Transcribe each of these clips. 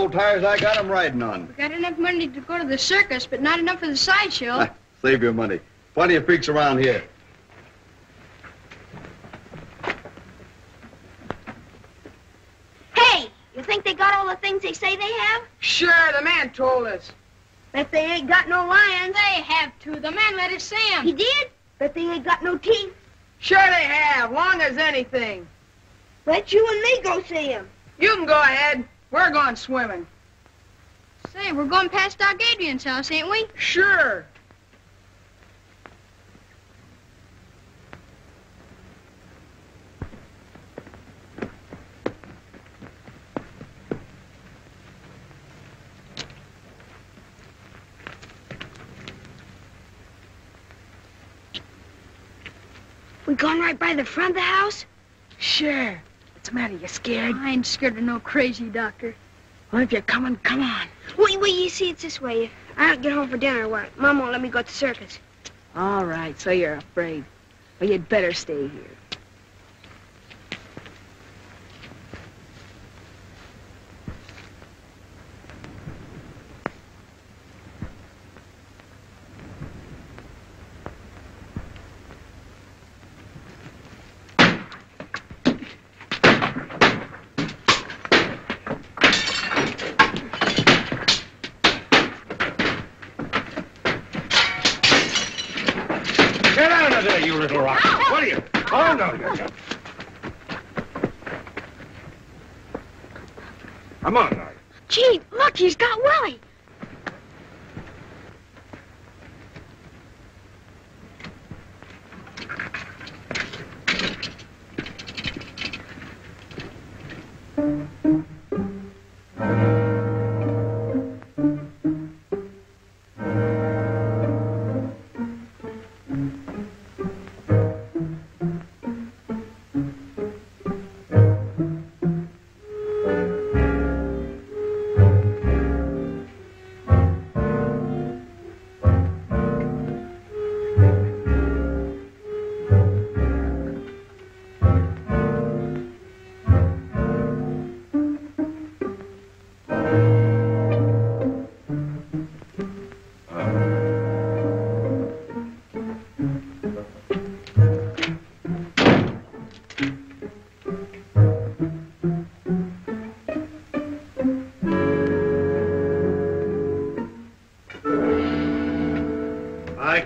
old tires I got, I'm riding on. We got enough money to go to the circus, but not enough for the sideshow. Save your money. Plenty of freaks around here. Hey, you think they got all the things they say they have? Sure, the man told us. Bet they ain't got no lions. They have to. The man let us see 'em. He did? Bet they ain't got no teeth. Sure they have, long as anything. Let you and me go see him. You can go ahead. We're going swimming. Say, we're going past Doc Adrian's house, ain't we? Sure. We gone right by the front of the house? Sure. What's the matter? You scared? I ain't scared of no crazy doctor. Well, if you're coming, come on. Wait, wait, you see, it's this way. If I don't get home for dinner, what? Mom won't let me go to the circus. All right, so you're afraid. Well, you'd better stay here.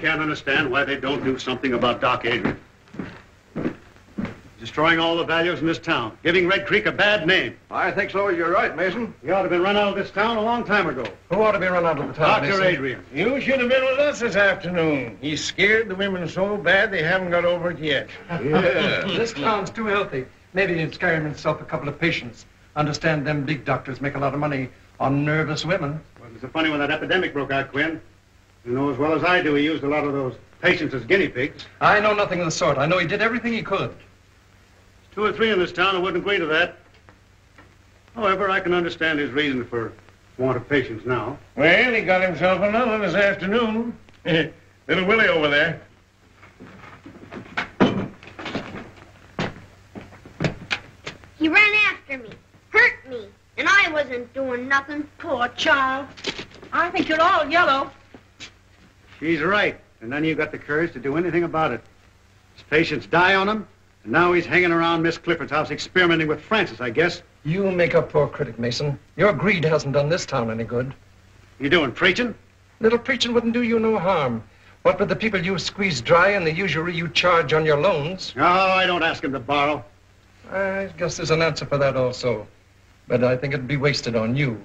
Can't understand why they don't do something about Doc Adrian. Destroying all the values in this town, giving Red Creek a bad name. I think so. You're right, Mason. He ought to have been run out of this town a long time ago. Who ought to be run out of the town, Dr. Mason? Adrian. You should have been with us this afternoon. He scared the women so bad they haven't got over it yet. Yeah. this town's too healthy. Maybe he'd scare himself a couple of patients. Understand them big doctors make a lot of money on nervous women. Well, it was funny when that epidemic broke out, Quinn. You know as well as I do he used a lot of those patients as guinea pigs. I know nothing of the sort. I know he did everything he could. There's Two or three in this town who wouldn't agree to that. However, I can understand his reason for want of patients now. Well, he got himself another this afternoon. Little Willie over there. He ran after me, hurt me, and I wasn't doing nothing. Poor child. I think you're all yellow. She's right. And none of you got the courage to do anything about it. His patients die on him, and now he's hanging around Miss Clifford's house experimenting with Frances, I guess. You make up poor critic, Mason. Your greed hasn't done this town any good. You doing preaching? Little preaching wouldn't do you no harm. What with the people you squeeze dry and the usury you charge on your loans? Oh, I don't ask him to borrow. I guess there's an answer for that also. But I think it'd be wasted on you.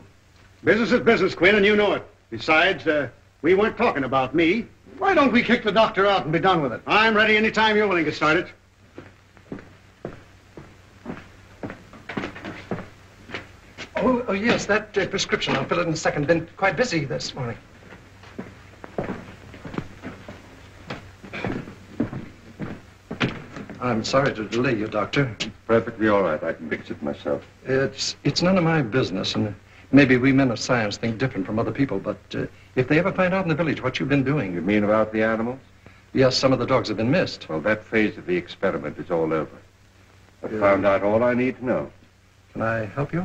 Business is business, Quinn, and you know it. Besides, uh, we weren't talking about me. Why don't we kick the doctor out and be done with it? I'm ready any time you're willing to start it. Oh, oh yes, that uh, prescription. I'll fill it in a second. Been quite busy this morning. I'm sorry to delay you, Doctor. Perfectly all right. I can fix it myself. It's it's none of my business, and maybe we men of science think different from other people. But uh, if they ever find out in the village what you've been doing, You mean about the animals? yes, some of the dogs have been missed. Well, that phase of the experiment is all over. I've Yeah. found out all I need to know. Can I help you?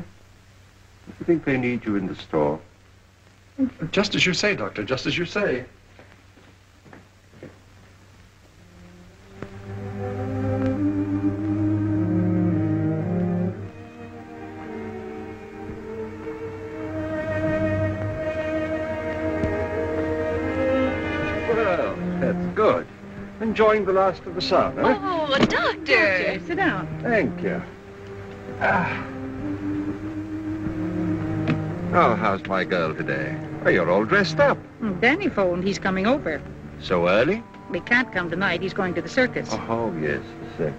Do you think they need you in the store? Just as you say, Doctor, just as you say. Enjoying the last of the sun, huh? Oh, a doctor. Sit down. Thank you. Ah. Oh, how's my girl today? Oh, you're all dressed up. Hmm, Danny phoned. He's coming over. So early? We can't come tonight. He's going to the circus. Oh, yes, the sick.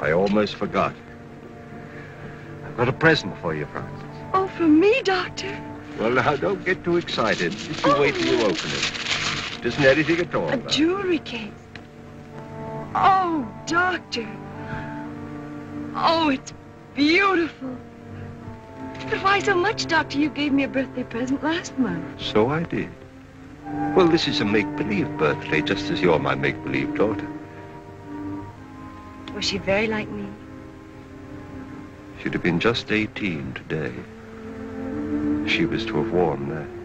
I almost forgot. I've got a present for you, Frances. Oh, for me, doctor. Well, now, don't get too excited. Just you wait till you open it. Isn't anything at all. A jewelry case. Oh, doctor. Oh, it's beautiful. But why so much, doctor? You gave me a birthday present last month. So I did. Well, this is a make-believe birthday, just as you're my make-believe daughter. Was she very like me? She'd have been just 18 today. She was to have worn that.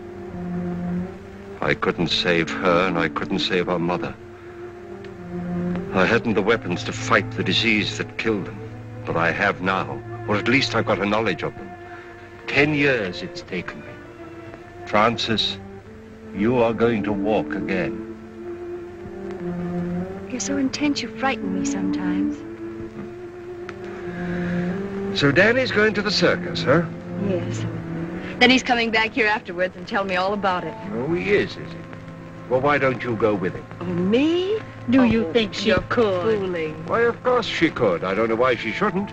I couldn't save her, and I couldn't save her mother. I hadn't the weapons to fight the disease that killed them, but I have now, or at least I've got a knowledge of them. Ten years it's taken me. Frances, you are going to walk again. You're so intense you frighten me sometimes. So Danny's going to the circus, huh? Yes. Then he's coming back here afterwards and tell me all about it. Oh, he is, is he? Well, why don't you go with him? Oh, me? Do Oh, you think she you're could? Fooling. Why, of course she could. I don't know why she shouldn't.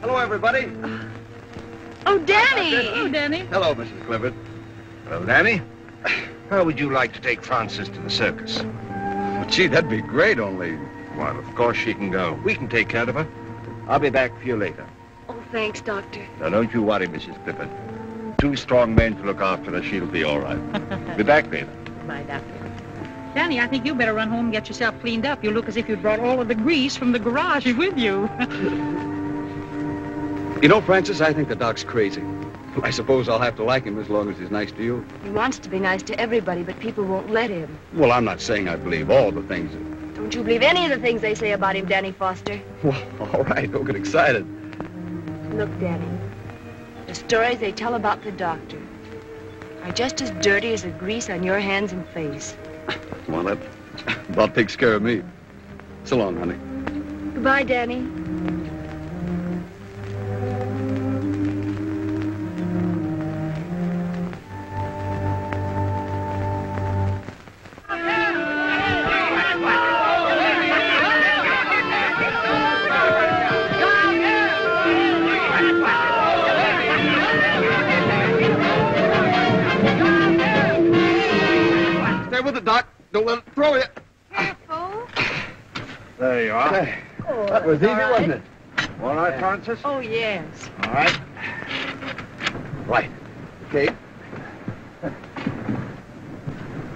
Hello, everybody. Oh, Danny! Oh, Danny. Hello, Mrs. Clifford. Well, Danny, how would you like to take Frances to the circus? Well, gee, that'd be great, only... Well, of course she can go. We can take care of her. I'll be back for you later. Oh, thanks, doctor. Now, don't you worry, Mrs. Clifford. Two strong men to look after her. She'll be all right. be back later. Goodbye, Doctor. Danny, I think you better run home and get yourself cleaned up. You look as if you'd brought all of the grease from the garage with you. You know, Frances, I think the doc's crazy. I suppose I'll have to like him as long as he's nice to you. He wants to be nice to everybody, but people won't let him. Well, I'm not saying I believe all the things. that- Don't you believe any of the things they say about him, Danny Foster? Well, all right, don't get excited. Look, Danny, the stories they tell about the doctor are just as dirty as the grease on your hands and face. Well, that about takes care of me. So long, honey. Goodbye, Danny. Don't let it throw you. Careful. There you are. Oh, that was easy, wasn't it? All right, Frances? Oh, yes. All right. Right. Okay.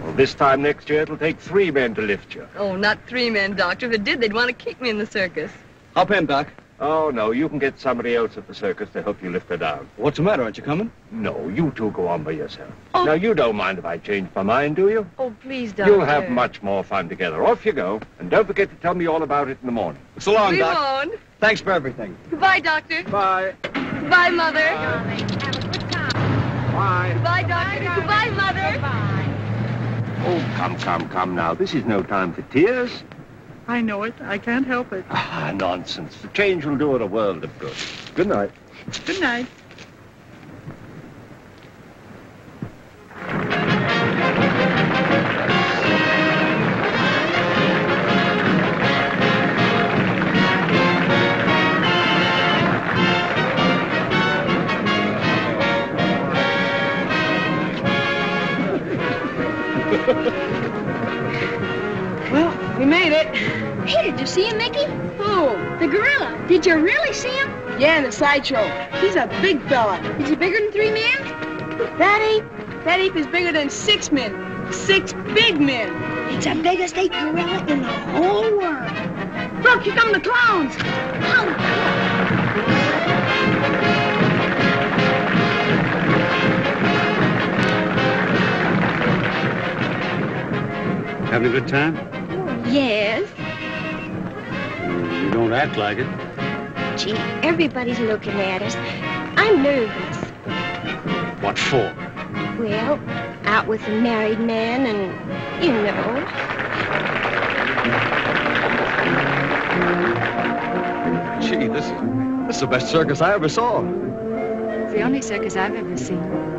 Well, this time next year, it'll take three men to lift you. Oh, not three men, Doctor. If it did, they'd want to kick me in the circus. Hop in, Doc. Oh, no, you can get somebody else at the circus to help you lift her down. What's the matter? Aren't you coming? No, you two go on by yourself. Oh. Now, you don't mind if I change my mind, do you? Oh, please, Doctor. You'll have much more fun together. Off you go. And don't forget to tell me all about it in the morning. So long, We Doc. won't. Thanks for everything. Goodbye, Doctor. Bye. Goodbye, Mother. Have a good time. Bye. Goodbye, Doctor. Goodbye, Mother. Oh, come, come, come now. This is no time for tears. I know it. I can't help it. Ah, nonsense. The change will do her a world of good. Good night. Good night. Well, we made it. Did you see him, Mickey? Who? The gorilla. Did you really see him? Yeah, in the sideshow. He's a big fella. Is he bigger than three men? That ape? That ape is bigger than six men. Six big men. It's the biggest ape gorilla in the whole world. Look, here come the clowns. Having a good time? Yes. You don't act like it. Gee, everybody's looking at us. I'm nervous. What for? Well, out with a married man and, you know. Gee, this is, this is the best circus I ever saw. It's the only circus I've ever seen.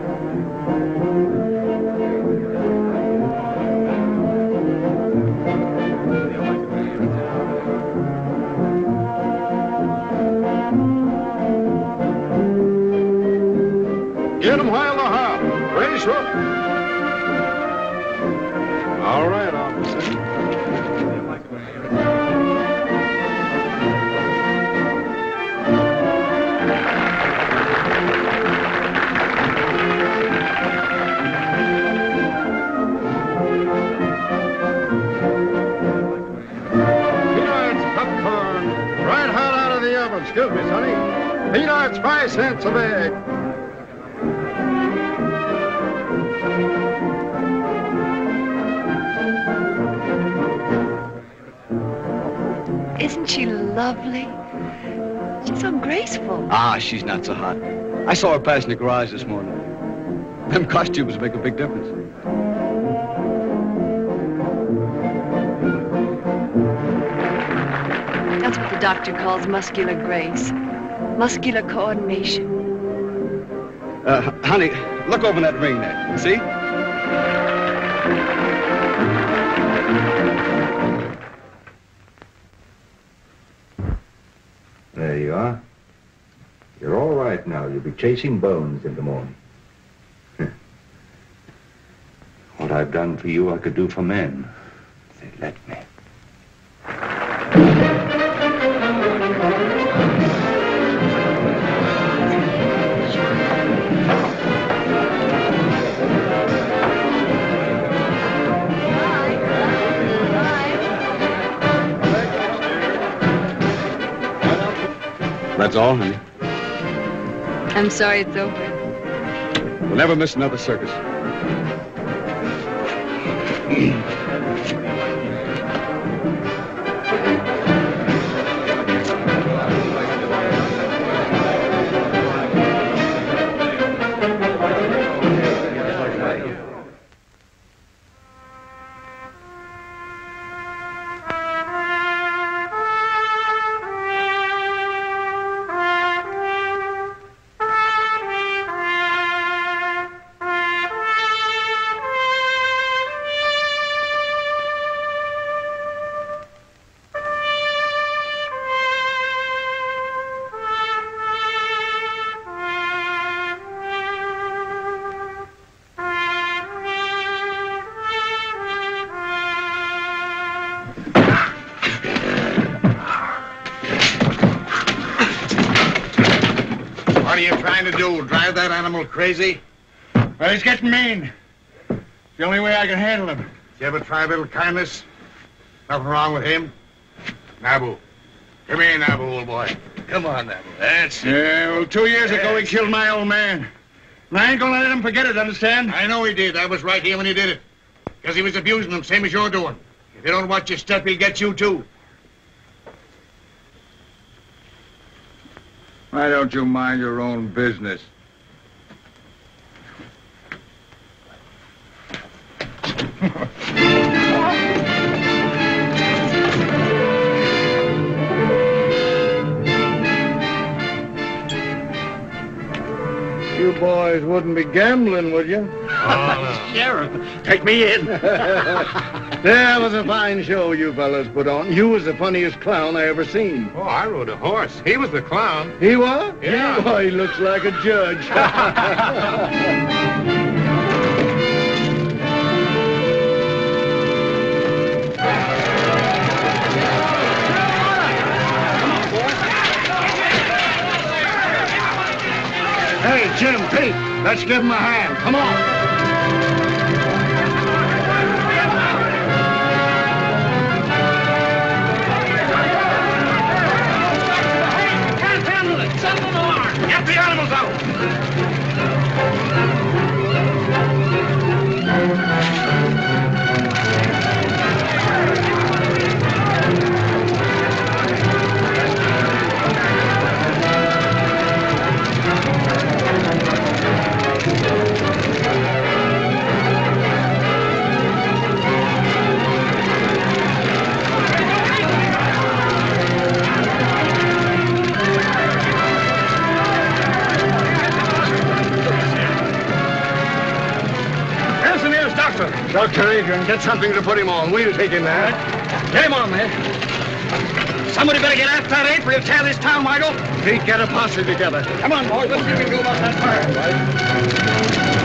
Peanuts, five cents a bag. Isn't she lovely? She's so graceful. Ah, she's not so hot. I saw her pass in the garage this morning. Them costumes make a big difference. That's what the doctor calls muscular grace. Muscular coordination. Uh, honey, look over that ring there. See? There you are. You're all right now. You'll be chasing bones in the morning. what I've done for you, I could do for men. if They'd let me. That's all, honey. I'm sorry it's over. We'll never miss another circus. Animal crazy? Well, he's getting mean. It's the only way I can handle him. Did You ever try a little kindness? Nothing wrong with him? Nabu. Come here, Nabu, old boy. Come on, Nabu. That's it. Yeah, well, two years ago he killed my old man. And I ain't gonna let him forget it, understand? I know he did. I was right here when he did it. Because he was abusing him, same as you're doing. If you don't watch your step, he'll get you, too. Why don't you mind your own business? You boys wouldn't be gambling, would you? Ah. Sheriff, take me in. that was a fine show you fellas put on. You was the funniest clown I ever seen. Oh, I rode a horse. He was the clown. He was? Yeah. Boy, he looks like a judge. Hey, Jim, Pete, let's give him a hand. Come on. Dr. Adrian, get something to put him on. We'll take him there. Get him on there. Somebody better get after that ape. We'll tear this town wide open. Pete, get a posse together. Come on, boys. Let's see what we can do about that fire. Man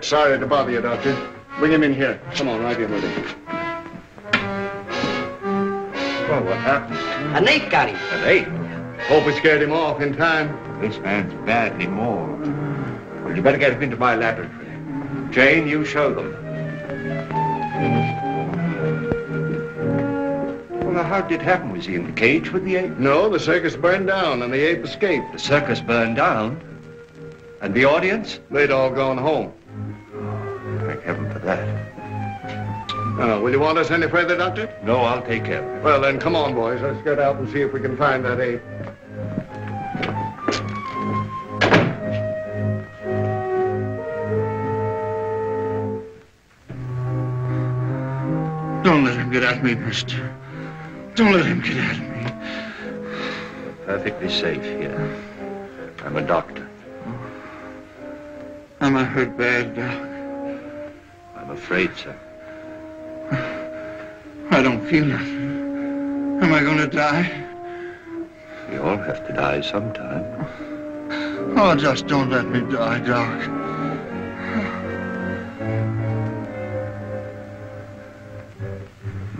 badly hurt. Sorry to bother you, Doctor. Bring him in here. Come on, right here with him. Well, what happened? An ape got him. An ape? Hope we scared him off in time. This man's badly mauled. Well, you better get him into my laboratory. Jane, you show them. Well, now, how did it happen? Was he in the cage with the ape? No, the circus burned down and the ape escaped. The circus burned down. And the audience? They'd all gone home. Uh, will you want us any further, Doctor? No, I'll take care of it. Well, then, come on, boys. Let's get out and see if we can find that ape. Don't let him get at me, mister. Don't let him get at me. Perfectly safe here. I'm a doctor. Am I hurt bad, Doc? I'm afraid so. I don't feel it. Am I going to die? We all have to die sometime. Oh, just don't let me die, Doc.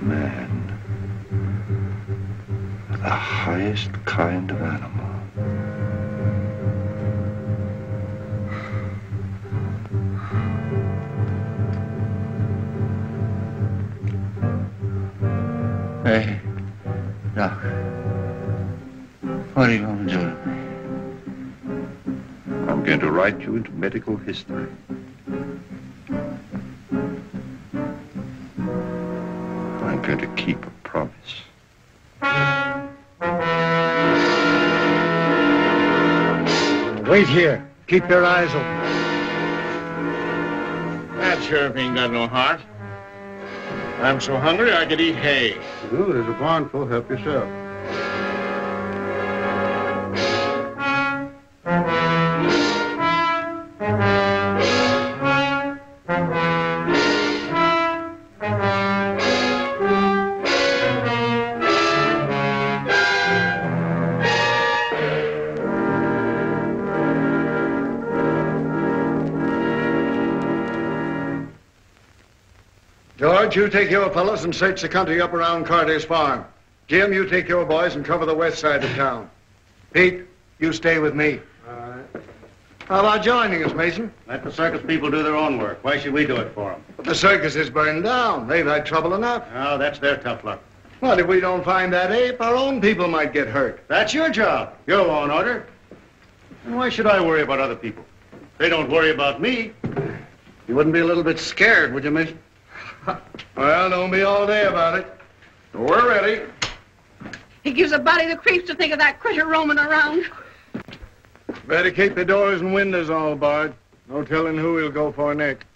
Man. The highest kind of animal. Hey, Doc. What are you going to do to me? I'm going to write you into medical history. I'm going to keep a promise. Wait here. Keep your eyes open. That sheriff ain't got no heart. I'm so hungry I could eat hay. Ooh, there's a barn full. Help yourself. George, you take your fellows and search the country up around Carter's farm. Jim, you take your boys and cover the west side of town. Pete, you stay with me. All right. How about joining us, Mason? Let the circus people do their own work. Why should we do it for them? But the circus is burned down. They've had trouble enough. Oh, that's their tough luck. Well, if we don't find that ape, our own people might get hurt. That's your job. Your law and order. And why should I worry about other people? They don't worry about me. You wouldn't be a little bit scared, would you, Mason? well, don't be all day about it. We're ready. He gives a body the creeps to think of that critter roaming around. Better keep the doors and windows all barred. No telling who he'll go for next.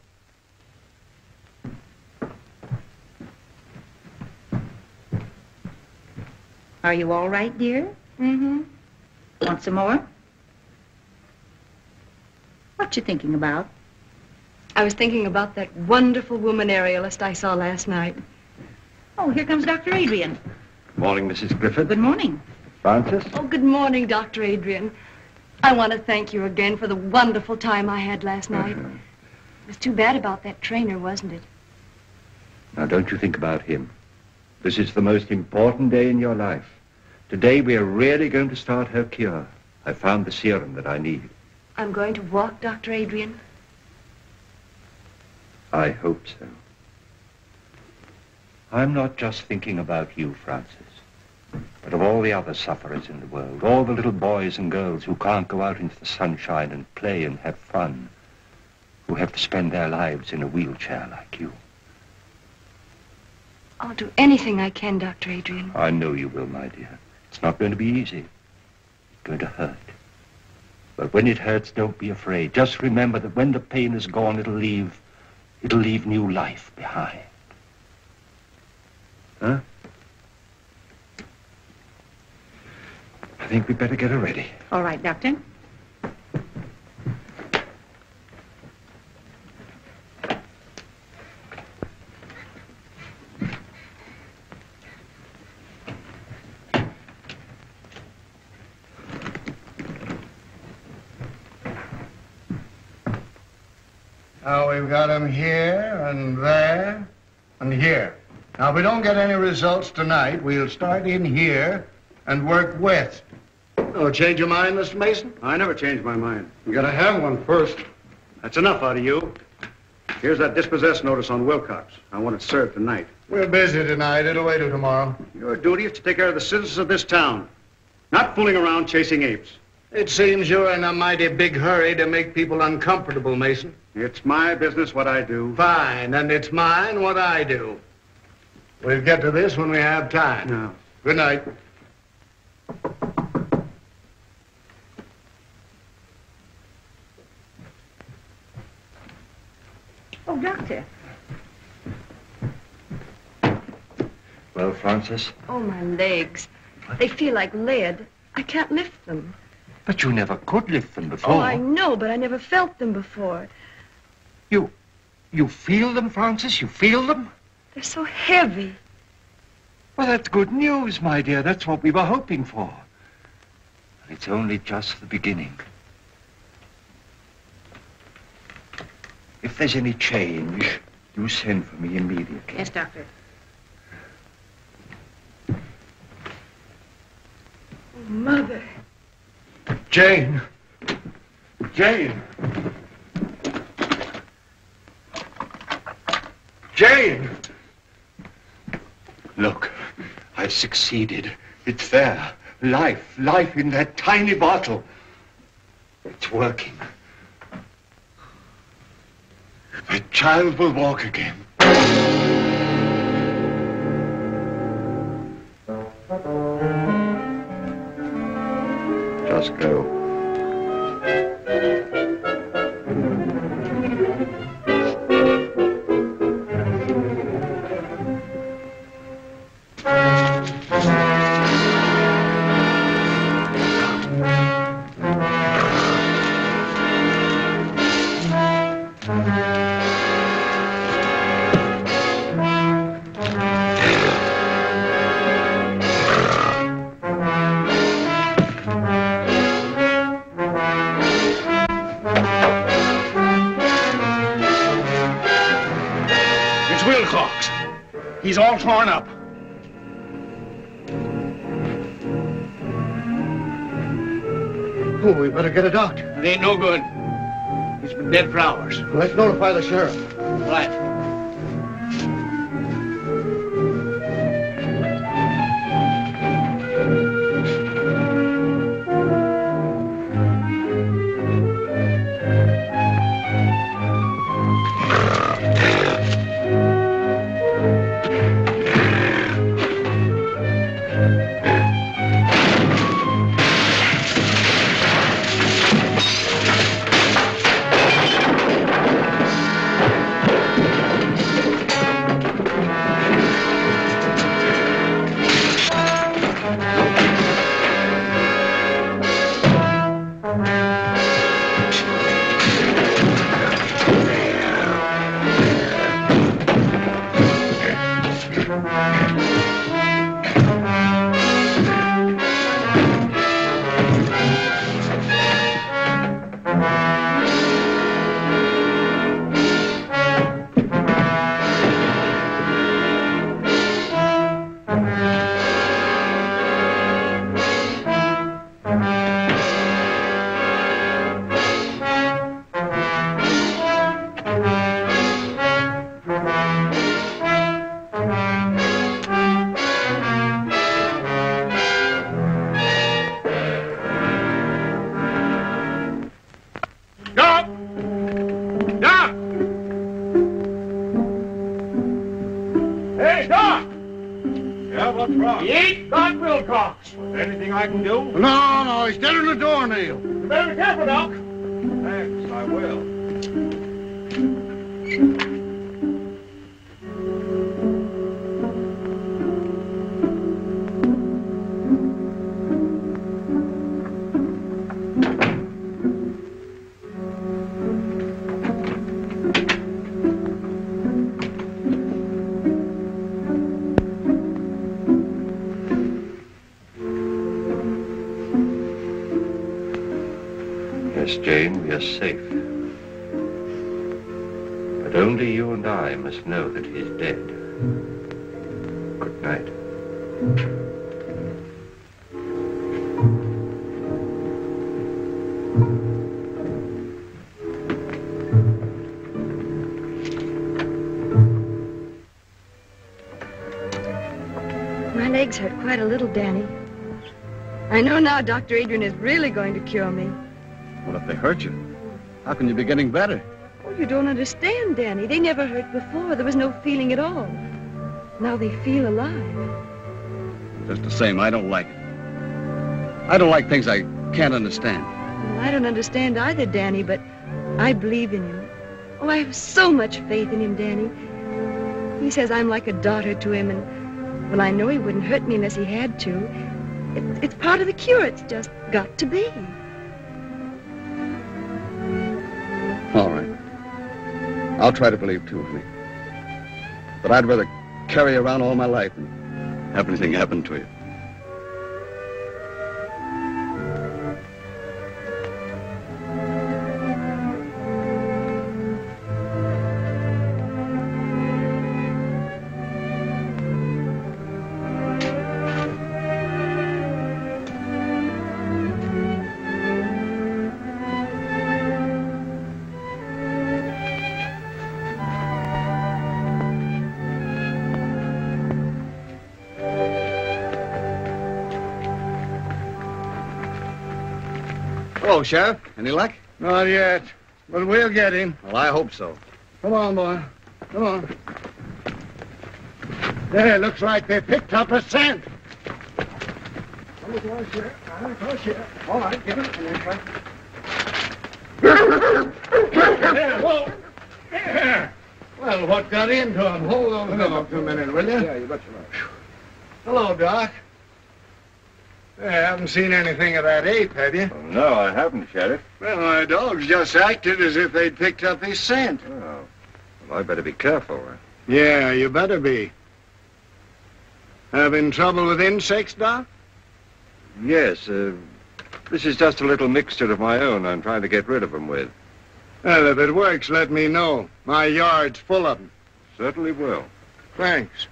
Are you all right, dear? Mm-hmm. Want some more? What you thinking about? I was thinking about that wonderful woman aerialist I saw last night. Oh, here comes Dr. Adrian. Good morning, Mrs. Griffith. Good morning. Frances? Oh, good morning, Dr. Adrian. I want to thank you again for the wonderful time I had last night. It was too bad about that trainer, wasn't it? Now, don't you think about him. This is the most important day in your life. Today, we are really going to start her cure. I found the serum that I need. I'm going to walk, Dr. Adrian. I hope so. I'm not just thinking about you, Frances, but of all the other sufferers in the world, all the little boys and girls who can't go out into the sunshine and play and have fun. who have to spend their lives in a wheelchair like you. I'll do anything I can, Dr. Adrian. I know you will, my dear. It's not going to be easy. It's going to hurt. But when it hurts, don't be afraid. Just remember that when the pain is gone, it'll leave, it'll leave new life behind. Huh? I think we'd better get her ready. All right, Doctor. Now we've got them here and there and here. Now, if we don't get any results tonight, we'll start in here and work west. Oh, change your mind, Mr. Mason? I never change my mind. You gotta have one first. That's enough out of you. Here's that dispossessed notice on Wilcox. I want it served tonight. We're busy tonight. It'll wait till tomorrow. Your duty is to take care of the citizens of this town, not fooling around chasing apes. It seems you're in a mighty big hurry to make people uncomfortable, Mason. It's my business what I do. Fine, and it's mine what I do. We'll get to this when we have time. No. Good night. Oh, Doctor. Well, Frances? Oh, my legs. They feel like lead. I can't lift them. But you never could lift them before. Oh, I know, but I never felt them before. You, you feel them, Frances? You feel them? They're so heavy. Well, that's good news, my dear. That's what we were hoping for. And it's only just the beginning. If there's any change, you send for me immediately. Yes, Doctor. Oh, Mother. Jane. Jane. Jane. Look, I've succeeded. It's there. Life, life in that tiny bottle. It's working. The child will walk again. Just He's all torn up. Oh, we better get a doctor. It ain't no good. He's been dead for hours. Let's notify the sheriff. He ain't got Wilcox. Anything I can do? No, no, he's dead in the door, Neil. You better be careful, Doc. Jane, we are safe. But only you and I must know that he's dead. Good night. My legs hurt quite a little, Danny. I know now Dr. Adrian is really going to cure me. What if they hurt you? How can you be getting better? Oh, you don't understand, Danny. They never hurt before. There was no feeling at all. Now they feel alive. Just the same, I don't like it. I don't like things I can't understand. Well, I don't understand either, Danny, but I believe in him. Oh, I have so much faith in him, Danny. He says I'm like a daughter to him, and, well, I know he wouldn't hurt me unless he had to. It, it's part of the cure. It's just got to be. I'll try to believe too, honey. But I'd rather carry around all my life and have anything happen to you. Hello, Sheriff. Any luck? Not yet, but we'll get him. Well, I hope so. Come on, boy. Come on. There, looks like they picked up a scent. Come across here. Across here. All right, give it. There, whoa. There. Well, what got into him? Hold on a a minute, will you? Yeah, you bet you will. Hello, Doc. I haven't seen anything of that ape, have you? no, I haven't, Sheriff. Well, my dogs just acted as if they'd picked up his scent. Oh. Well, I better be careful. Yeah, you better be. Having trouble with insects, Doc? Yes, uh, this is just a little mixture of my own I'm trying to get rid of them with. Well, if it works, let me know. My yard's full of them. Certainly will. Thanks.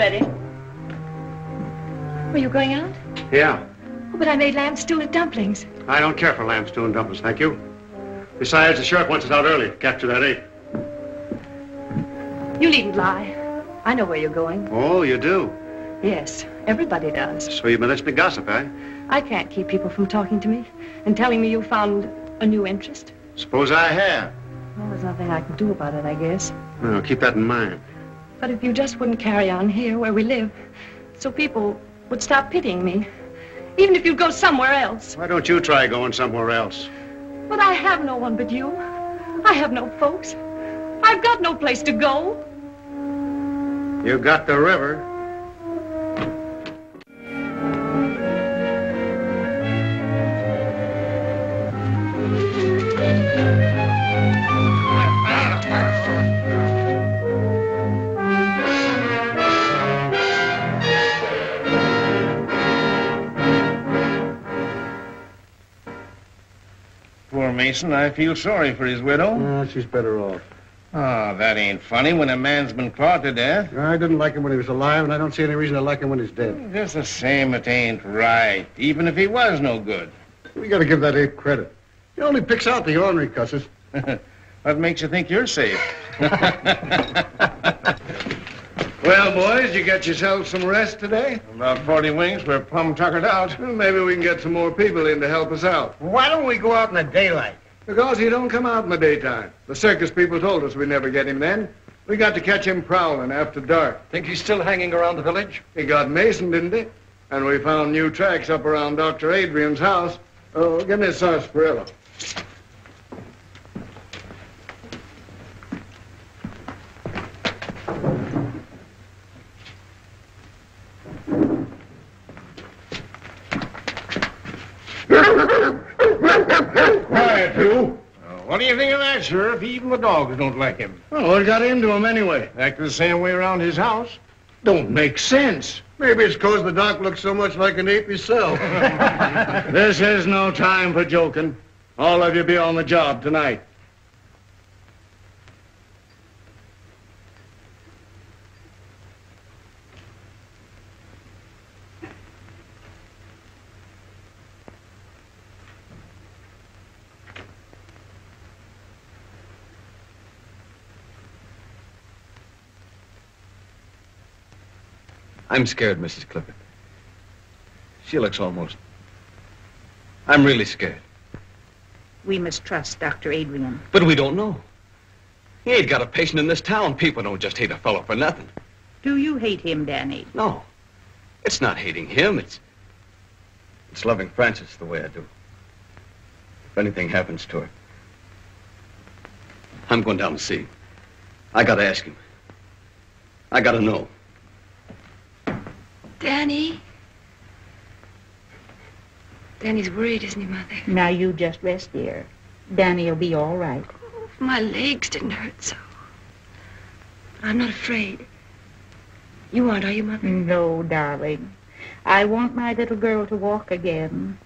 Ready. Were you going out? Yeah. Oh, but I made lamb stew and dumplings. I don't care for lamb stew and dumplings, thank you. Besides, the sheriff wants us out early to capture that ape. You needn't lie. I know where you're going. Oh, you do? Yes, everybody does. So you've been listening to gossip, eh? I can't keep people from talking to me and telling me you found a new interest. Suppose I have. Well, there's nothing I can do about it, I guess. Well, keep that in mind. But if you just wouldn't carry on here where we live, so people would stop pitying me. Even if you'd go somewhere else. Why don't you try going somewhere else? But I have no one but you. I have no folks. I've got no place to go. You got the river. Mason, I feel sorry for his widow. Oh, she's better off. Oh, that ain't funny when a man's been clawed to death. I didn't like him when he was alive, and I don't see any reason to like him when he's dead. Just the same, it ain't right, even if he was no good. We gotta give that ape credit. He only picks out the ornery cusses. what makes you think you're safe? Well, boys, you get yourselves some rest today? About 40 winks, we're plumb tuckered out. Well, maybe we can get some more people in to help us out. Why don't we go out in the daylight? Because he don't come out in the daytime. The circus people told us we'd never get him then. We got to catch him prowling after dark. Think he's still hanging around the village? He got Mason, didn't he? And we found new tracks up around Dr. Adrian's house. Oh, give me a sarsaparilla. Quiet, you. Uh, what do you think of that, Sheriff? Even the dogs don't like him. Well, what got into him anyway? Acting the same way around his house. Don't make sense. Maybe it's because the doc looks so much like an ape himself. this is no time for joking. All of you be on the job tonight. I'm scared, Mrs. Clifford. She looks almost. I'm really scared. We must trust Dr. Adrian. But we don't know. He ain't got a patient in this town. People don't just hate a fellow for nothing. Do you hate him, Danny? No. It's not hating him. It's. It's loving Frances the way I do. If anything happens to her, I'm going down to see him. I gotta ask him. I gotta know. Danny? Danny's worried, isn't he, Mother? Now you just rest here. Danny'll be all right. If my legs didn't hurt so. But I'm not afraid. You aren't, are you, Mother? No, darling. I want my little girl to walk again.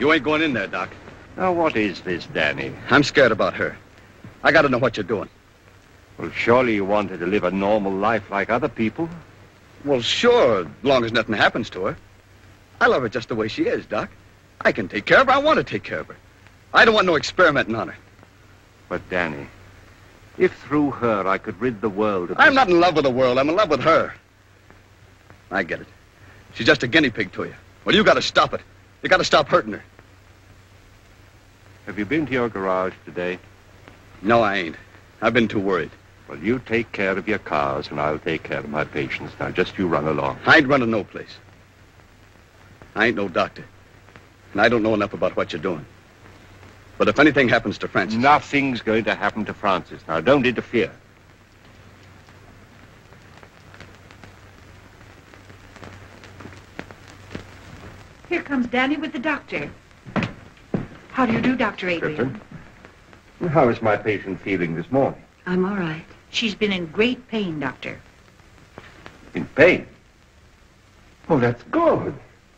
You ain't going in there, Doc. Now, what is this, Danny? I'm scared about her. I gotta know what you're doing. Well, surely you want her to live a normal life like other people. Well, sure, as long as nothing happens to her. I love her just the way she is, Doc. I can take care of her. I want to take care of her. I don't want no experimenting on her. But, Danny, if through her I could rid the world of I'm not in love with the world. I'm in love with her. I get it. She's just a guinea pig to you. Well, you gotta stop it. You gotta stop hurting her. Have you been to your garage today? No, I ain't. I've been too worried. Well, you take care of your cars, and I'll take care of my patients. Now, just you run along. I ain't running no place. I ain't no doctor. And I don't know enough about what you're doing. But if anything happens to Frances... Nothing's going to happen to Frances. Now, don't interfere. Here comes Danny with the doctor. How do you do, Dr. Adrian? Clifford? How is my patient feeling this morning? I'm all right. She's been in great pain, Doctor. In pain? Oh, that's good.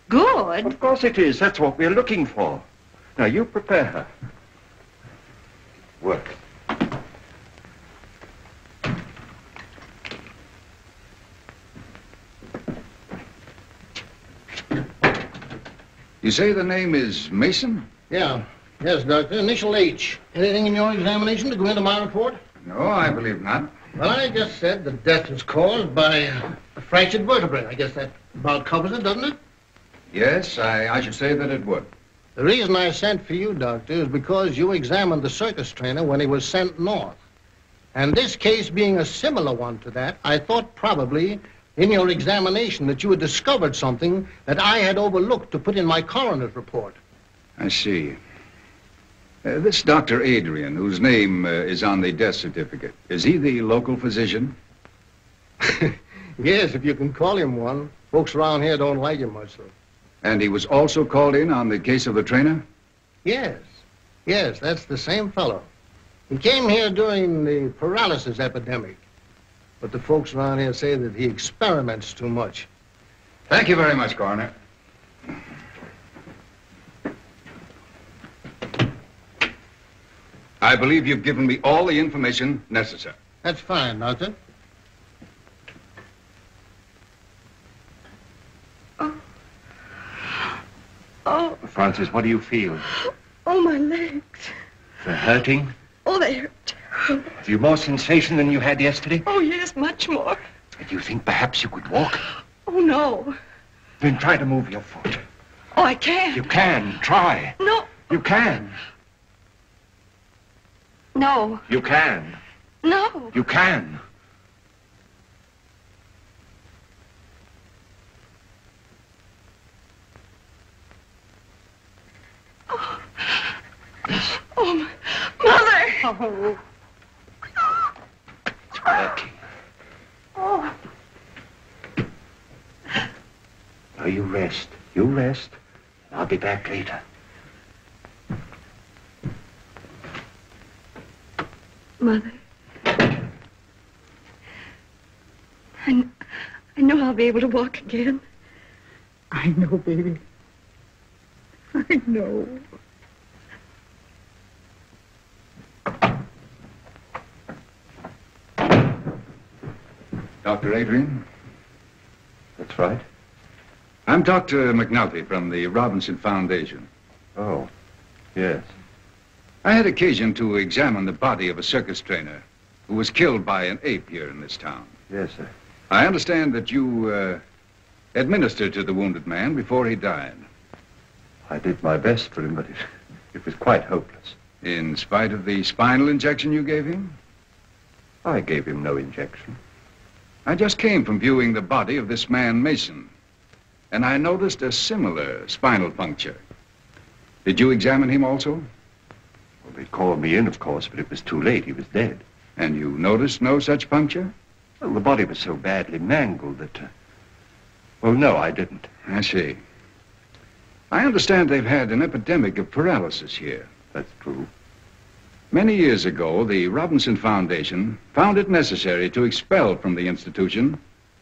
Good? Of course it is. That's what we're looking for. Now, you prepare her. Work. You say the name is Mason? Yeah. Yes, Doctor. Initial H. Anything in your examination to go into my report? No, I believe not. Well, I just said the death was caused by a fractured vertebrae. I guess that about covers it, doesn't it? Yes, I, I should say that it would. The reason I sent for you, Doctor, is because you examined the circus trainer when he was sent north. And this case being a similar one to that, I thought probably in your examination that you had discovered something that I had overlooked to put in my coroner's report. I see. Uh, this Dr. Adrian, whose name uh, is on the death certificate, is he the local physician? Yes, if you can call him one. Folks around here don't like him much, though. And he was also called in on the case of the trainer? Yes. Yes, that's the same fellow. He came here during the paralysis epidemic. But the folks around here say that he experiments too much. Thank you very much, Coroner. I believe you've given me all the information necessary. That's fine, Doctor. Oh, Oh. Frances, what do you feel? oh, my legs. They're hurting? Oh, they hurt terrible. Have you more sensation than you had yesterday? Oh, yes, much more. Do you think perhaps you could walk? Oh, no. Then try to move your foot. Oh, I can't. You can. Try. No, You can. No, You can. no. You can. Oh, my mother. Oh. It's working. Oh. Now you rest. You rest. I'll be back later. Mother. I, I know I'll be able to walk again. I know, baby. I know. Dr. Adrian? That's right. I'm Dr. McNulty from the Robinson Foundation. Oh, yes. I had occasion to examine the body of a circus trainer who was killed by an ape here in this town. Yes, sir. I understand that you uh, administered to the wounded man before he died. I did my best for him, but it, it was quite hopeless. In spite of the spinal injection you gave him? I gave him no injection. I just came from viewing the body of this man, Mason, and I noticed a similar spinal puncture. Did you examine him also? They called me in, of course, but it was too late. He was dead. And you noticed no such puncture? Well, the body was so badly mangled that... Uh... Well, no, I didn't. I see. I understand they've had an epidemic of paralysis here. That's true. Many years ago, the Robinson Foundation found it necessary to expel from the institution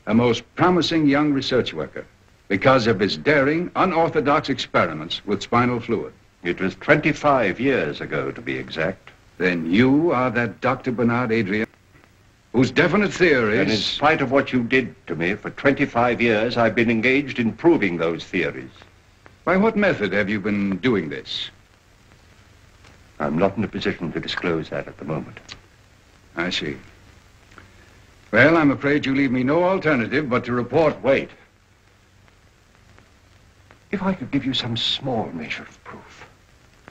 a most promising young research worker because of his daring, unorthodox experiments with spinal fluid. It was 25 years ago, to be exact. Then you are that Dr. Bernard Adrian, whose definite theories... And in spite of what you did to me, for 25 years, I've been engaged in proving those theories. By what method have you been doing this? I'm not in a position to disclose that at the moment. I see. Well, I'm afraid you leave me no alternative but to report. Wait. If I could give you some small measure of proof,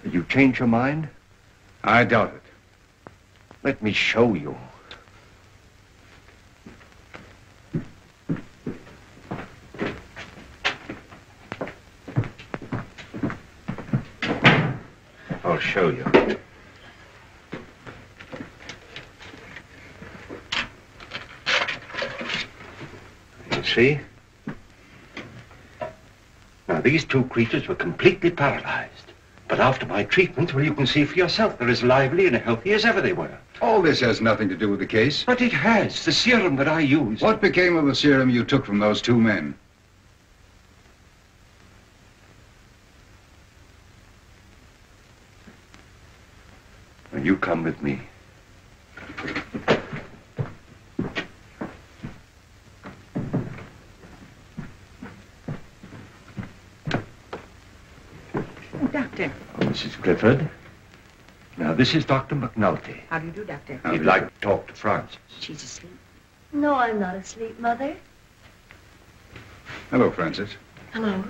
will you change your mind? I doubt it. Let me show you. I'll show you. You see? Now, these two creatures were completely paralyzed. But after my treatment, well, you can see for yourself, they're as lively and healthy as ever they were. All this has nothing to do with the case. But it has. The serum that I used. What became of the serum you took from those two men? When you come with me. Doctor. Oh, Mrs. Clifford. Now, this is Dr. McNulty. How do you do, Doctor? He'd like to talk to Frances. She's asleep. No, I'm not asleep, Mother. Hello, Frances. Hello.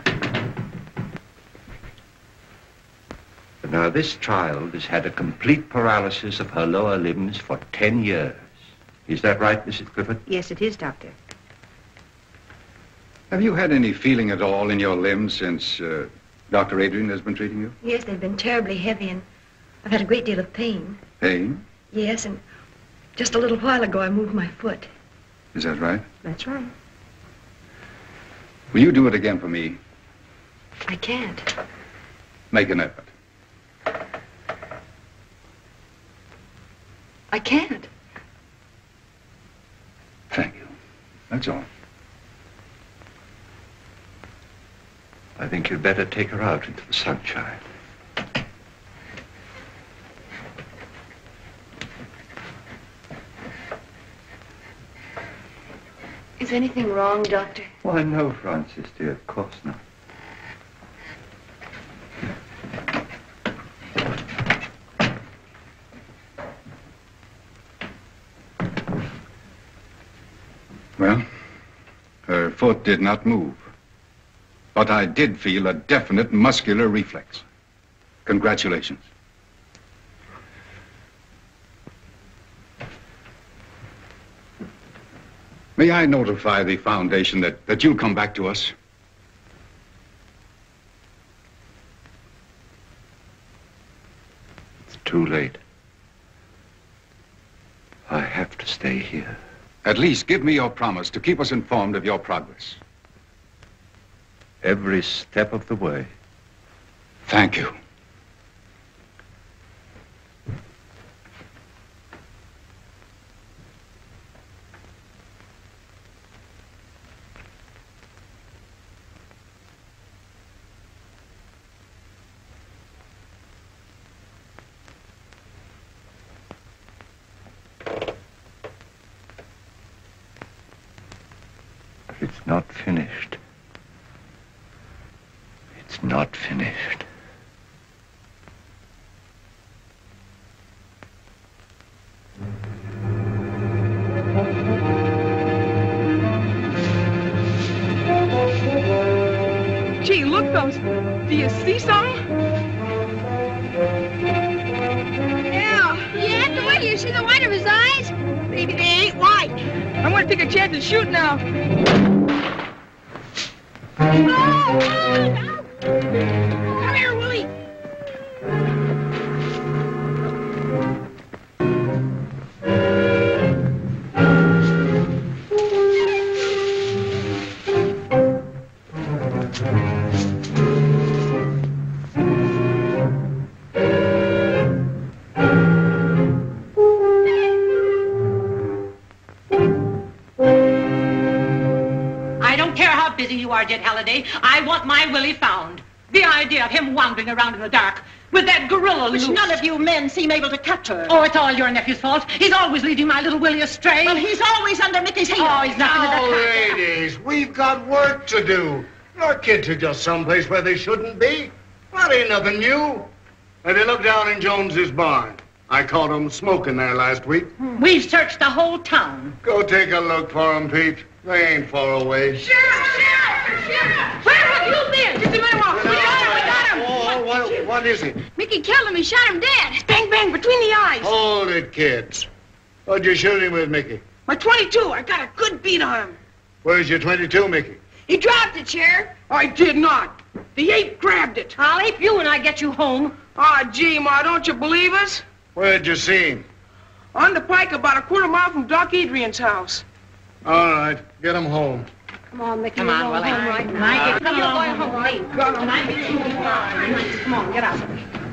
Now, this child has had a complete paralysis of her lower limbs for 10 years. Is that right, Mrs. Clifford? Yes, it is, Doctor. Have you had any feeling at all in your limbs since uh, Dr. Adrian has been treating you? Yes, they've been terribly heavy, and I've had a great deal of pain. Pain? Yes, and just a little while ago I moved my foot. Is that right? That's right. Will you do it again for me? I can't. Make an effort. I can't. Thank you. That's all. I think you'd better take her out into the sunshine. Is anything wrong, Doctor? Why, no, Frances, dear, of course not. Well, her foot did not move. But I did feel a definite muscular reflex. Congratulations. May I notify the Foundation that, that you'll come back to us? It's too late. I have to stay here. At least give me your promise to keep us informed of your progress. Every step of the way. Thank you. Busy you are, Jed Halliday. I want my Willie found. The idea of him wandering around in the dark with that gorilla Which loose. none of you men seem able to capture. Oh, it's all your nephew's fault. He's always leading my little Willie astray. Well, he's always under Mickey's heel. Oh, he's nothing Now, to that. ladies, we've got work to do. Your kids are just someplace where they shouldn't be. That ain't nothing new. Have you looked down in Jones's barn? I caught 'em smoking there last week. Hmm. We've searched the whole town. Go take a look for 'em, Pete. They ain't far away. Sheriff! Sheriff! Sheriff! Where have you been? Just a minute, Walker. We got him! We got him! Oh, what, what is it? Mickey killed him. He shot him dead. Bang, bang, between the eyes. Hold it, kids. What'd you shoot him with, Mickey? My 22. I got a good beat on him. Where's your 22, Mickey? He dropped it, Sheriff. I did not. The ape grabbed it. I'll ape you when I get you home. Ah, gee, Ma, don't you believe us? Where'd you see him? On the pike about a quarter mile from Doc Adrian's house. All right, get him home. Come on, Mickey. Come on, going Willie. home right Come now. on, get- come on, home, Lee. Come on, get out.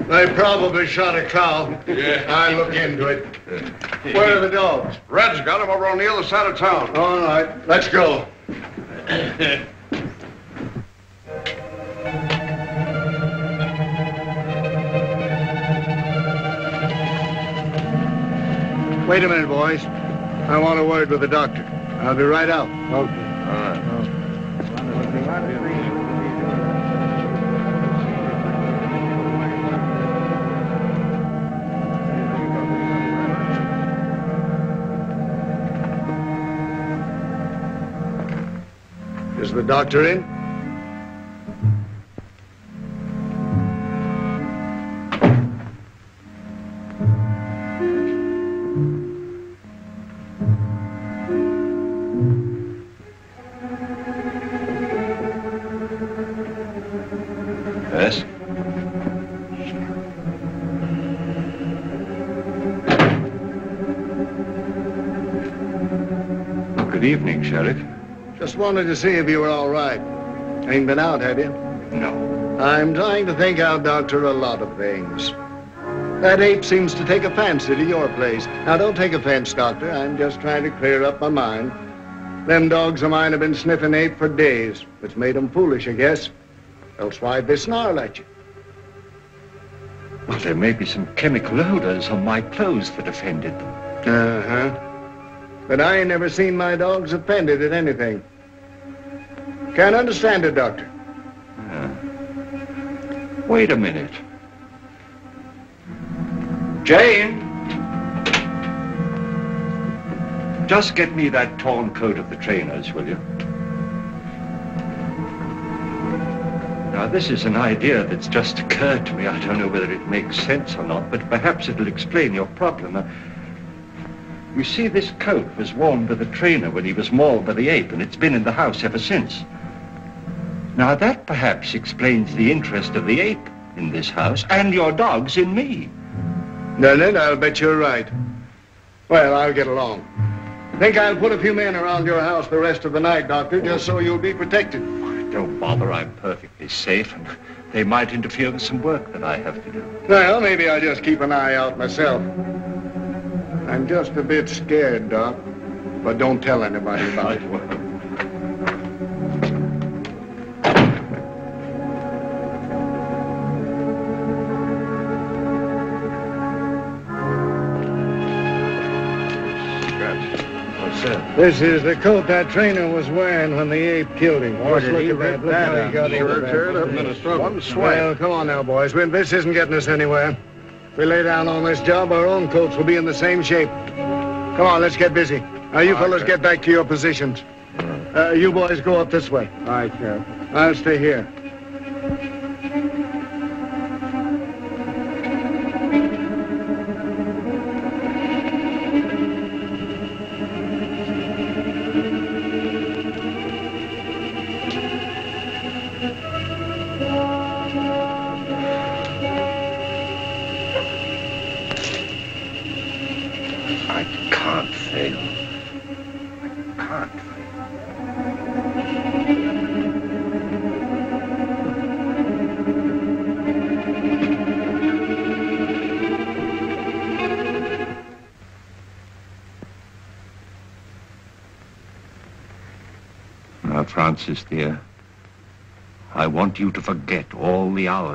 They probably shot a cow. Yeah. I look into it. Where are the dogs? Red's got him over on the other side of town. All right, let's go. Wait a minute, boys. I want a word with the doctor. I'll be right out. Okay. All right. Is the doctor in? Evening, Sheriff. Just wanted to see if you were all right. Ain't been out, have you? No. I'm trying to think out, Doctor, a lot of things. That ape seems to take a fancy to your place. Now, don't take offense, Doctor. I'm just trying to clear up my mind. Them dogs of mine have been sniffing ape for days. It's made 'em foolish, I guess. Else why'd they snarl at you? Well, there may be some chemical odors on my clothes that offended them. Uh-huh. But I ain't never seen my dogs offended at anything. Can't understand it, Doctor. Wait a minute. Jane! Just get me that torn coat of the trainer's, will you? Now, this is an idea that's just occurred to me. I don't know whether it makes sense or not, but perhaps it'll explain your problem. You see, this coat was worn by the trainer when he was mauled by the ape, and it's been in the house ever since. Now, that perhaps explains the interest of the ape in this house and your dogs in me. Doesn't it? I'll bet you're right. Well, I'll get along. Think I'll put a few men around your house the rest of the night, Doctor, just so you'll be protected. Don't bother, I'm perfectly safe, and they might interfere with some work that I have to do. Well, maybe I'll just keep an eye out myself. I'm just a bit scared, Doc. But don't tell anybody about it. What's that? This is the coat that trainer was wearing when the ape killed him. Boy, did look he at rip Look that how he got He that. it up in a struggle. One sweat. Well, come on now, boys. We- This isn't getting us anywhere. If we lay down on this job, our own coats will be in the same shape. Come on, let's get busy. Now, you fellas get back to your positions. Uh, you boys go up this way. All right, Sheriff. I'll stay here.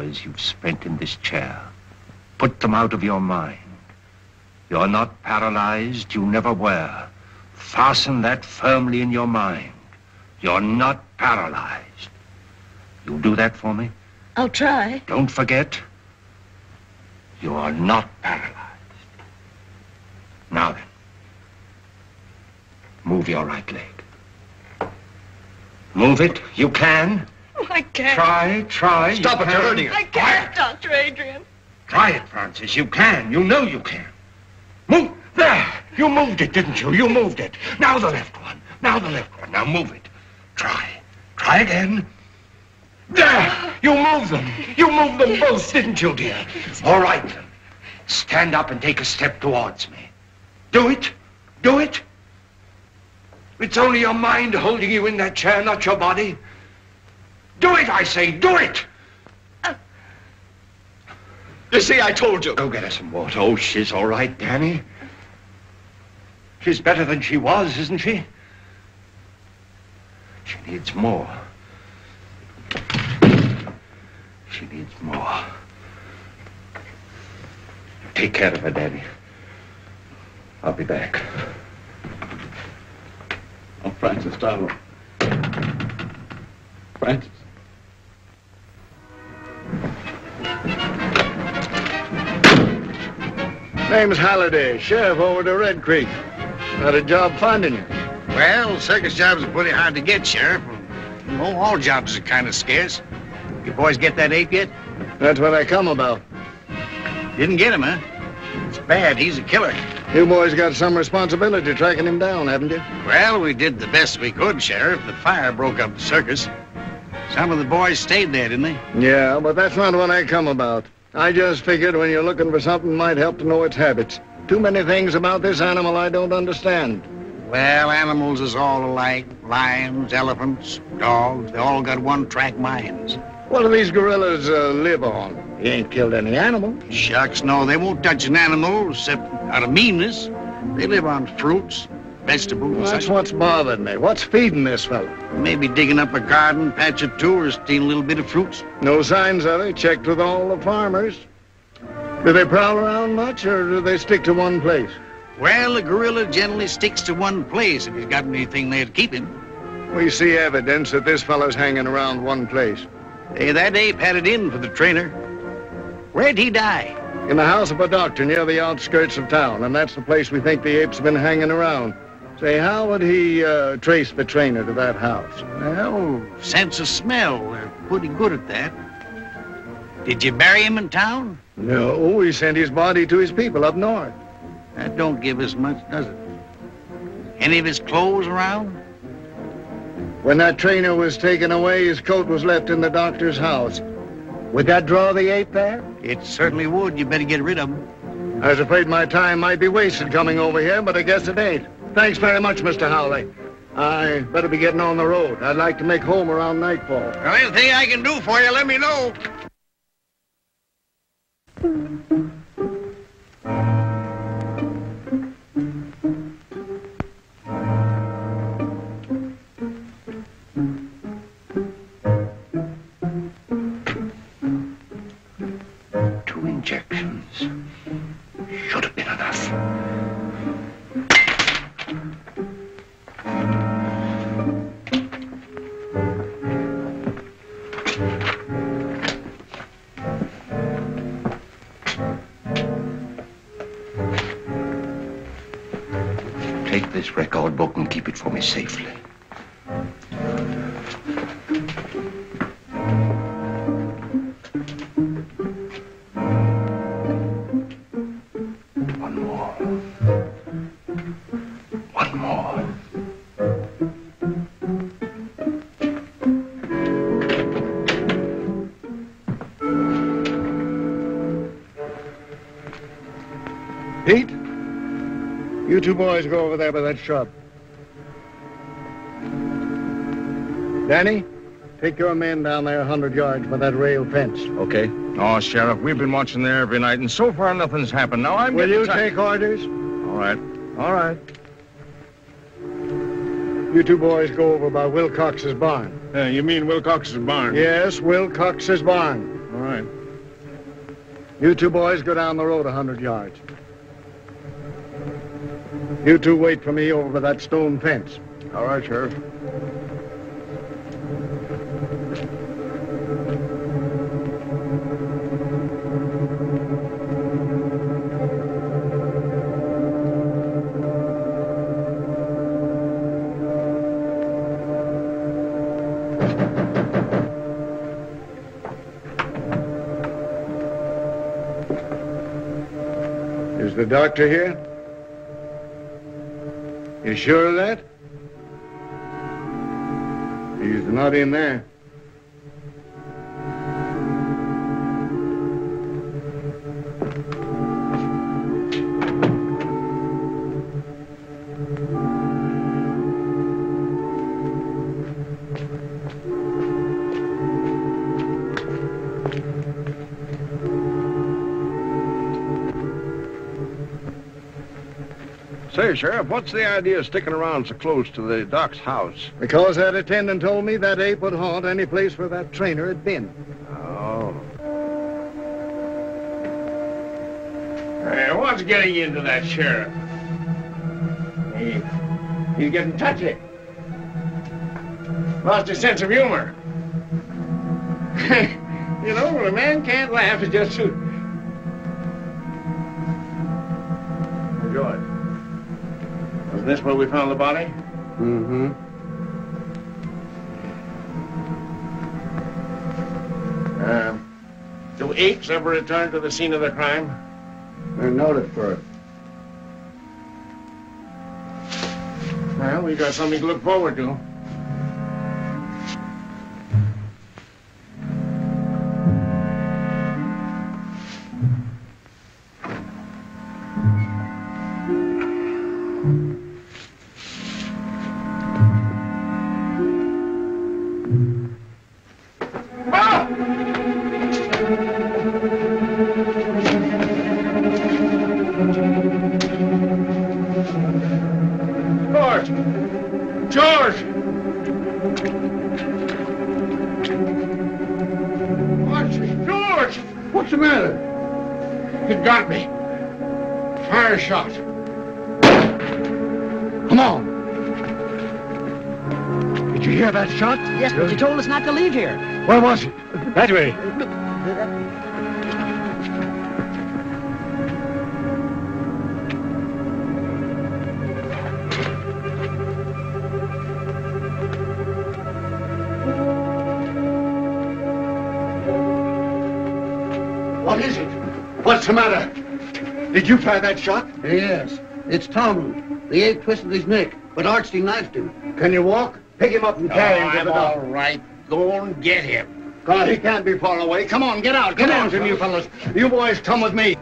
Hours you've spent in this chair. Put them out of your mind. You're not paralyzed. You never were. Fasten that firmly in your mind. You're not paralyzed. You'll do that for me? I'll try. Don't forget. You are not paralyzed. Now then. Move your right leg. Move it. You can. I can't. Try, try. Stop you it, can. you're hurting I can't, Dr. Adrian. Try it, Frances. You can. You know you can. Move. There. You moved it, didn't you? You moved it. Now the left one. Now the left one. Now move it. Try. Try again. There. You moved them. You moved them both, didn't you, dear? All right, then. Stand up and take a step towards me. Do it. Do it. It's only your mind holding you in that chair, not your body. Do it, I say. Do it. You see, I told you. Go get her some water. Oh, she's all right, Danny. She's better than she was, isn't she? She needs more. She needs more. Take care of her, Danny. I'll be back. Oh, Frances, darling. Frances. Name's Halliday, sheriff over to Red Creek. Had a job finding you. Well, circus jobs are pretty hard to get, Sheriff. Oh, all jobs are kind of scarce. You boys get that ape yet? That's what I come about. Didn't get him, huh? It's bad. He's a killer. You boys got some responsibility tracking him down, haven't you? Well, we did the best we could, Sheriff. The fire broke up the circus. Some of the boys stayed there, didn't they? Yeah, but that's not what I come about. I just figured when you're looking for something might help to know its habits. Too many things about this animal I don't understand. Well, animals is all alike. Lions, elephants, dogs, they all got one-track minds. What do these gorillas uh, live on? He ain't killed any animal. Shucks, no, they won't touch an animal except out of meanness. They live on fruits, vegetables. and That's what's bothered me. What's feeding this fellow? Maybe digging up a garden, patch or two, stealing a little bit of fruits. No signs of it. Checked with all the farmers. Do they prowl around much, or do they stick to one place? Well, a gorilla generally sticks to one place if he's got anything there to keep him. We see evidence that this fellow's hanging around one place. Hey, that ape had it in for the trainer. Where'd he die? In the house of a doctor near the outskirts of town, and that's the place we think the ape's been hanging around. Say, how would he uh, trace the trainer to that house? Well, sense of smell. They're pretty good at that. Did you bury him in town? No, we sent his body to his people up north. That don't give us much, does it? Any of his clothes around? When that trainer was taken away, his coat was left in the doctor's house. Would that draw the ape there? It certainly would. You better get rid of him. I was afraid my time might be wasted coming over here, but I guess it ain't. Thanks very much, Mr. Howley. I better be getting on the road. I'd like to make home around nightfall. Anything I can do for you, let me know. Record book and keep it for me safely. You two boys go over there by that shrub. Danny, take your men down there a hundred yards by that rail fence. Okay. Oh, Sheriff, we've been watching there every night, and so far nothing's happened. Now I'm Will you take orders? All right. All right. You two boys go over by Wilcox's barn. Uh, you mean Wilcox's barn? Yes, Wilcox's barn. All right. You two boys go down the road a hundred yards. You two wait for me over by that stone fence. All right, Sheriff. Is the doctor here? You sure of that? He's not in there. Say, Sheriff, what's the idea of sticking around so close to the doc's house? Because that attendant told me that ape would haunt any place where that trainer had been. Oh. Hey, what's getting into that, Sheriff? He, he's getting touchy. Lost his sense of humor. you know, when a man can't laugh, it just suits. Was this where we found the body? Mm-hmm. Um, do apes ever return to the scene of the crime? They're noted for it. Well, we got something to look forward to. Where was it? That way. What is it? What's the matter? Did you fire that shot? Yes, it's Tom. The ape twisted his neck, but Archie knifed him. Can you walk? Pick him up and carry him to I'm the doctor. right. Go and get him. God, he can't be far away. Come on, get out. Get Come on, you fellas. You boys come with me.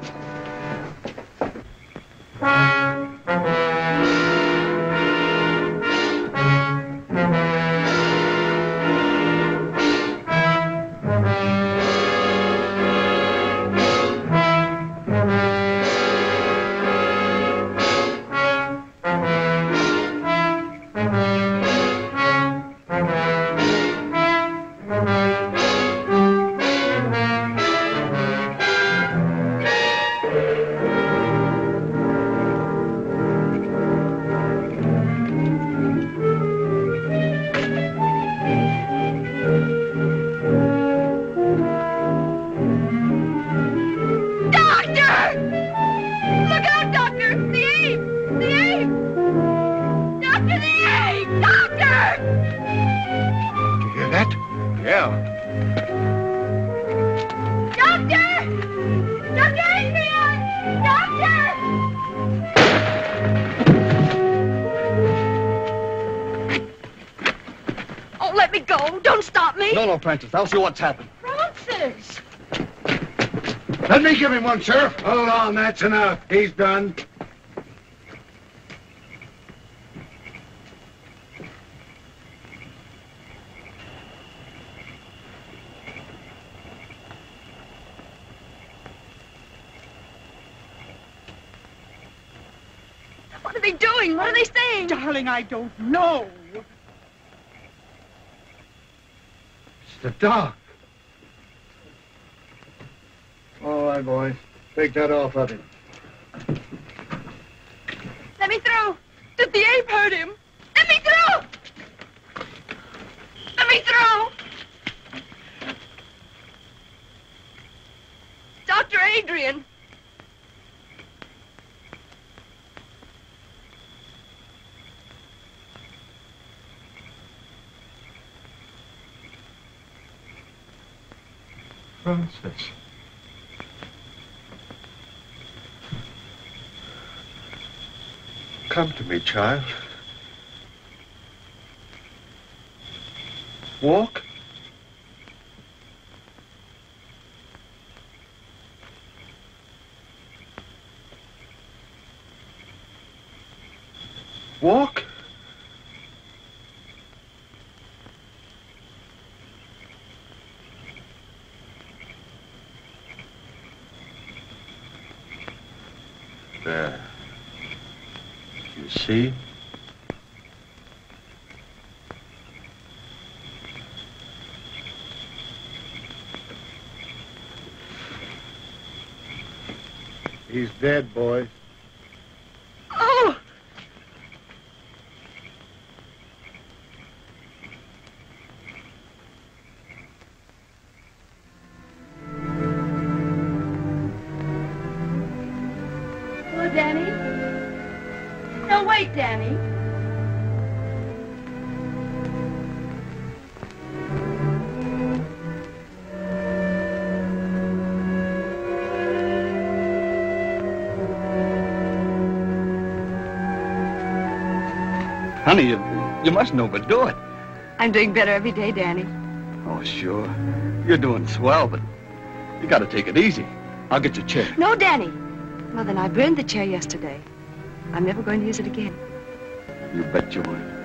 Stop me. No, no, Frances. I'll see what's happened. Frances! Let me give him one, Sheriff. Hold on, that's enough. He's done. What are they doing? What are they saying? Darling, I don't know. The dog. All right, boys. Take that off of him. Let me through. Did the ape hurt him? Let me through. Let me through. Dr. Adrian. Frances. Come to me, child. Walk. There. You see? He's dead, boys. You, mustn't overdo it. I'm doing better every day, Danny. Oh, sure. You're doing swell, but you gotta take it easy. I'll get your chair. No, Danny. Mother and I burned the chair yesterday. I'm never going to use it again. You bet you will.